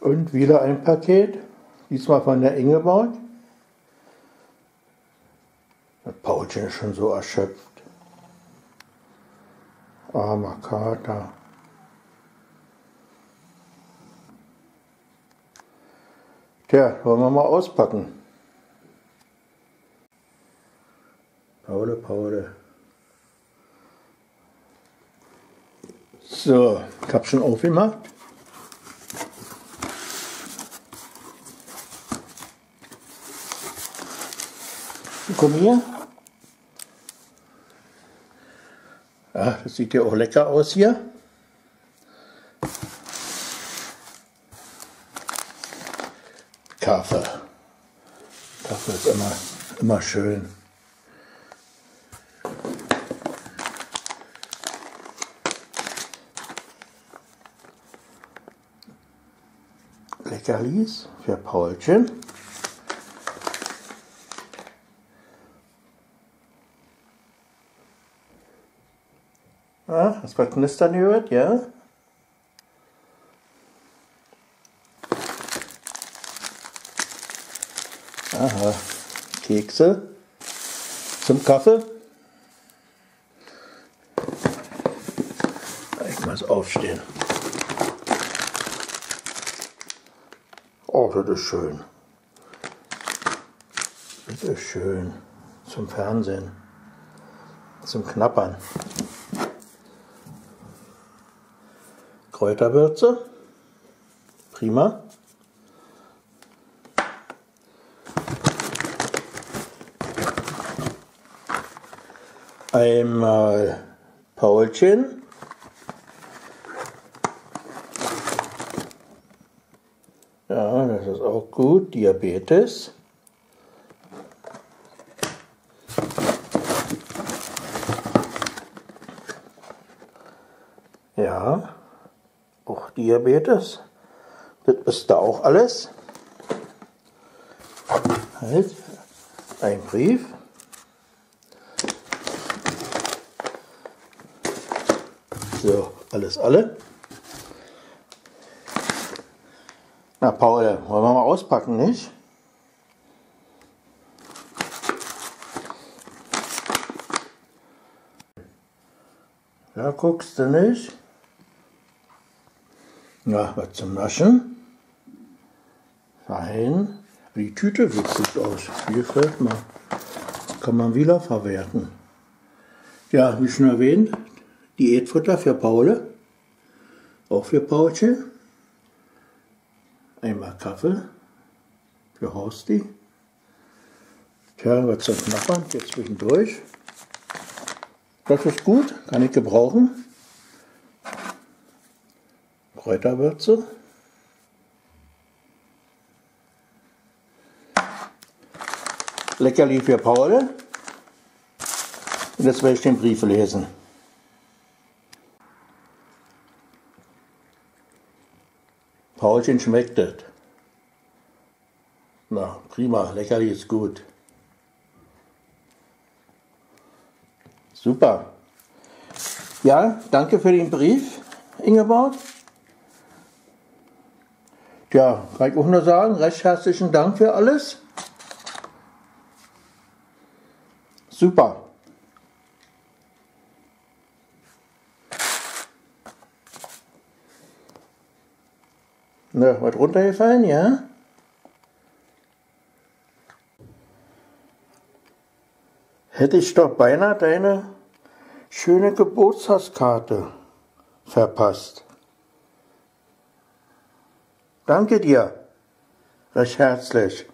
Und wieder ein Paket, diesmal von der Ingeborg. Das Paulchen ist schon so erschöpft. Armer Kater. Tja, wollen wir mal auspacken. Paule, Paule. So, ich habe schon aufgemacht. Komm hier. Ja, das sieht ja auch lecker aus hier. Kaffee. Kaffee ist immer, immer schön. Leckerlis für Paulchen. Ah, hast was knistern gehört, ja? Aha, Kekse zum Kaffee. Ich muss aufstehen. Oh, das ist schön. Das ist schön. Zum Fernsehen. Zum Knappern. Kräuterwürze. Prima. Einmal Paulchen. Ja, das ist auch gut. Diabetes. Ja, auch Diabetes. Das ist da auch alles. Halt, ein Brief. So, alles alle. Na, Paul, wollen wir mal auspacken, nicht? Ja, guckst du nicht? Na, was zum Naschen? Fein. Die Tüte sieht gut aus. Die gefällt mir. Kann man wieder verwerten. Ja, wie schon erwähnt, Diätfutter für Paul. Auch für Paulchen. Einmal Kaffee für Horsti. Tja, was zum Knappern, jetzt zwischendurch. Das ist gut, kann ich gebrauchen. Kräuterwürze. Leckerli für Paul. Und jetzt werde ich den Brief lesen. Paulchen schmeckt es. Na, prima, Leckerli ist gut. Super. Ja, danke für den Brief, Ingeborg. Tja, kann ich auch nur sagen, recht herzlichen Dank für alles. Super. Na, was runtergefallen, ja? Hätte ich doch beinahe deine schöne Geburtstagskarte verpasst. Danke dir, recht herzlich.